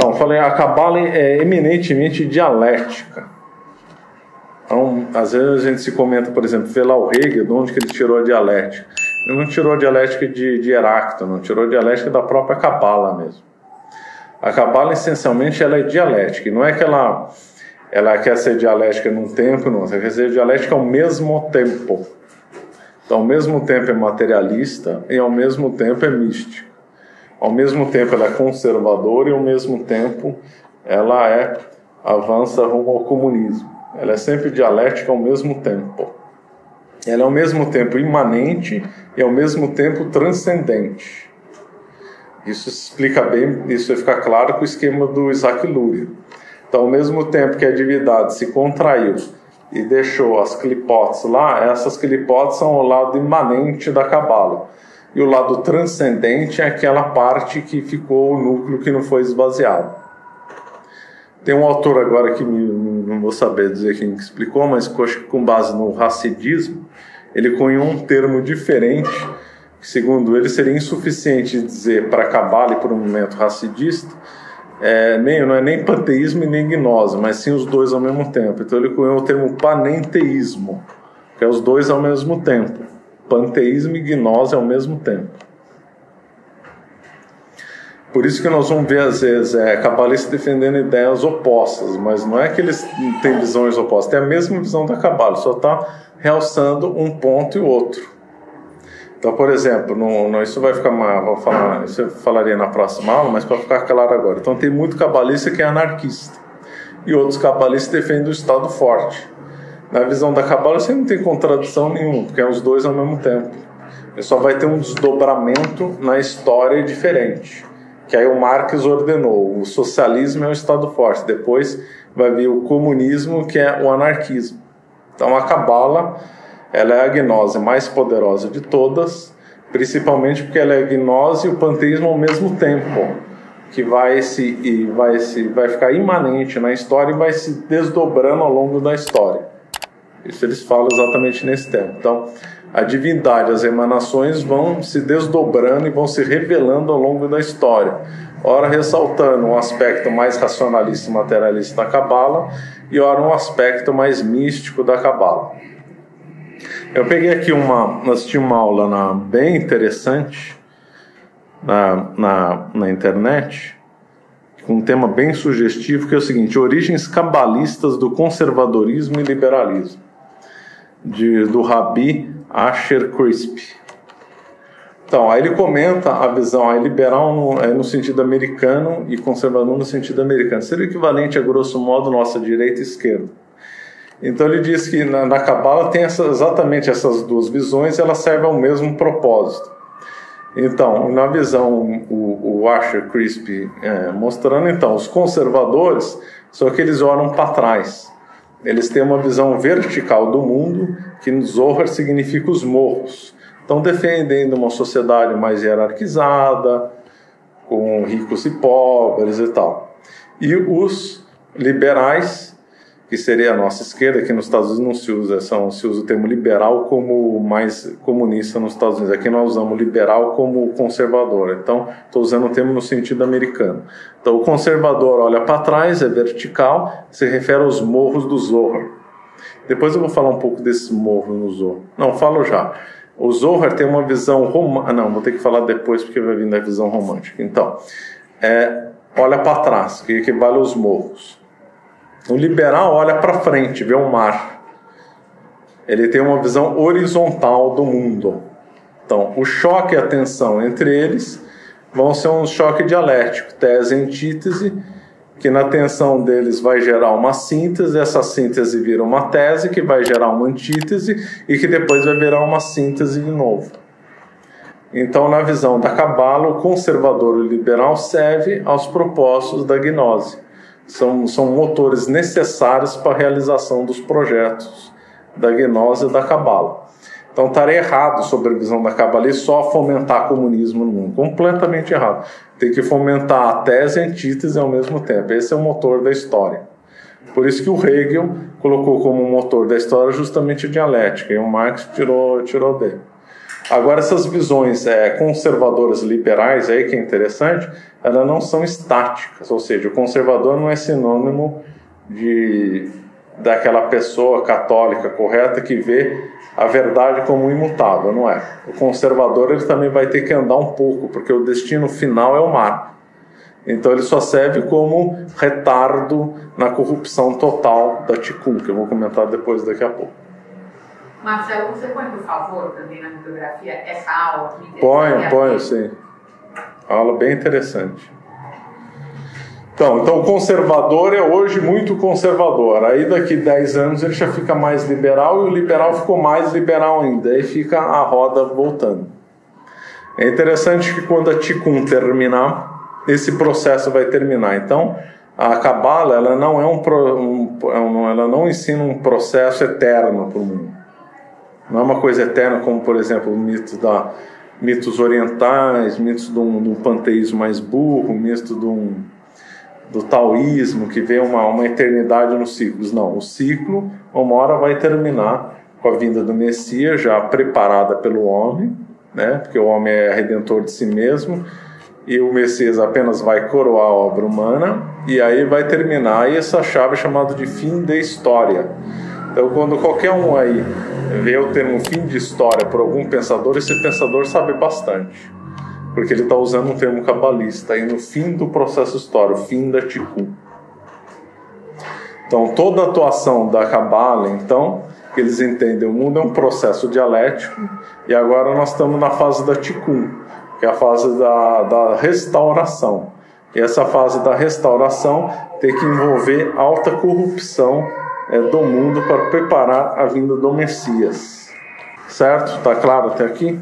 Então, falei, a Cabala é eminentemente dialética. Então, às vezes a gente se comenta, por exemplo, vê lá o Hegel, de onde que ele tirou a dialética. Ele não tirou a dialética de, de Heráclito, não tirou a dialética da própria Cabala mesmo. A Cabala, essencialmente, ela é dialética, não é que ela, ela quer ser dialética num tempo, não, ela quer ser dialética ao mesmo tempo. Então, ao mesmo tempo é materialista e ao mesmo tempo é mística. Ao mesmo tempo ela é conservadora e ao mesmo tempo ela é avança rumo ao comunismo. Ela é sempre dialética ao mesmo tempo. Ela é ao mesmo tempo imanente e ao mesmo tempo transcendente. Isso explica bem, isso vai ficar claro com o esquema do Isaac Luria. Então, ao mesmo tempo que a divindade se contraiu e deixou as clipotes lá, essas clipotes são o lado imanente da cabala. E o lado transcendente é aquela parte que ficou o núcleo que não foi esvaziado. Tem um autor agora que não vou saber dizer quem explicou, mas com base no racidismo, ele cunhou um termo diferente, que segundo ele seria insuficiente dizer para Cabala e para um momento racidista, é, nem, não é nem panteísmo e nem gnose, mas sim os dois ao mesmo tempo. Então ele cunhou o termo panenteísmo, que é os dois ao mesmo tempo. Panteísmo e gnose ao mesmo tempo. Por isso que nós vamos ver, às vezes, é, cabalistas defendendo ideias opostas, mas não é que eles têm visões opostas, tem a mesma visão da cabala, só está realçando um ponto e outro. Então, por exemplo, no, no, isso vai ficar mais, vou falar, isso eu falaria na próxima aula, mas para ficar claro agora. Então, tem muito cabalista que é anarquista e outros cabalistas defendem o Estado forte. Na visão da cabala, você não tem contradição nenhuma, porque é os dois ao mesmo tempo. Ele só vai ter um desdobramento na história diferente que aí o Marx ordenou. O socialismo é o Estado forte, depois vai vir o comunismo, que é o anarquismo. Então a Cabala ela é a gnose mais poderosa de todas, principalmente porque ela é a gnose e o panteísmo ao mesmo tempo, que vai se e vai se vai ficar imanente na história e vai se desdobrando ao longo da história. Isso eles falam exatamente nesse tempo. Então, a divindade, as emanações vão se desdobrando e vão se revelando ao longo da história. Ora ressaltando um aspecto mais racionalista e materialista da Cabala, e ora um aspecto mais místico da Cabala. Eu peguei aqui uma, assisti uma aula na, bem interessante na, na, na internet, com um tema bem sugestivo, que é o seguinte: origens cabalistas do conservadorismo e liberalismo, de, do Rabi Asher Crisp. Então, aí ele comenta a visão liberal no, é, no sentido americano e conservador no sentido americano. Seria equivalente, a grosso modo, nossa direita e esquerda. Então ele diz que na, Kabbalah tem essa, exatamente essas duas visões elas servem ao mesmo propósito. Então, na visão, o, o Asher Crisp é, mostrando, então, os conservadores são aqueles que olham para trás. Eles têm uma visão vertical do mundo, que Zohar significa os morros. Estão defendendo uma sociedade mais hierarquizada, com ricos e pobres e tal. E os liberais que seria a nossa esquerda, que nos Estados Unidos não se usa, são, se usa o termo liberal como mais comunista nos Estados Unidos. Aqui nós usamos liberal como conservador. Então, estou usando o termo no sentido americano. Então, o conservador olha para trás, é vertical, se refere aos morros do Zohar. Depois eu vou falar um pouco desses morros no Zohar. Não, falo já. O Zohar tem uma visão romântica. Não, vou ter que falar depois porque vai vir da visão romântica. Então, é, olha para trás, que equivale aos morros. O liberal olha para frente, vê o mar. Ele tem uma visão horizontal do mundo. Então, o choque e a tensão entre eles vão ser um choque dialético, tese e antítese, que na tensão deles vai gerar uma síntese, essa síntese vira uma tese, que vai gerar uma antítese e que depois vai virar uma síntese de novo. Então, na visão da Cabala, o conservador e o liberal serve aos propósitos da gnose são, são motores necessários para a realização dos projetos da gnose e da cabala. Então estaria errado sobre a visão da cabala só fomentar comunismo no mundo. Completamente errado. Tem que fomentar a tese e a antítese ao mesmo tempo. Esse é o motor da história. Por isso que o Hegel colocou como motor da história justamente a dialética, e o Marx tirou, tirou dele. Agora, essas visões é, conservadoras liberais, aí que é interessante, elas não são estáticas, ou seja, o conservador não é sinônimo de daquela pessoa católica correta que vê a verdade como imutável, não é? O conservador ele também vai ter que andar um pouco, porque o destino final é o mar. Então ele só serve como retardo na corrupção total da Ticum, que eu vou comentar depois daqui a pouco. Marcelo, você põe, por favor, também na bibliografia, essa aula aqui? Põe, põe, sim. Aula bem interessante. Então, então, o conservador é hoje muito conservador. Aí daqui 10 anos ele já fica mais liberal e o liberal ficou mais liberal ainda. Aí fica a roda voltando. É interessante que quando a Tikkun terminar, esse processo vai terminar. Então, a Kabbalah ela não é um, um ela não ensina um processo eterno para o mundo. Não é uma coisa eterna como, por exemplo, o mito da mitos orientais, mitos de um, de um panteísmo mais burro, mito de um, do taoísmo que vê uma, uma eternidade nos ciclos. Não, o ciclo, uma hora vai terminar com a vinda do Messias, já preparada pelo homem, né? porque o homem é redentor de si mesmo, e o Messias apenas vai coroar a obra humana, e aí vai terminar, e essa chave é chamada de fim da história. Então, quando qualquer um aí vê o termo fim de história por algum pensador, esse pensador sabe bastante. Porque ele está usando um termo cabalista aí no fim do processo histórico, fim da Tikkun. Então, toda a atuação da Cabala, então, eles entendem, o mundo é um processo dialético, e agora nós estamos na fase da Tikkun, que é a fase da, da restauração. E essa fase da restauração tem que envolver alta corrupção do mundo para preparar a vinda do Messias. Certo? Está claro até aqui?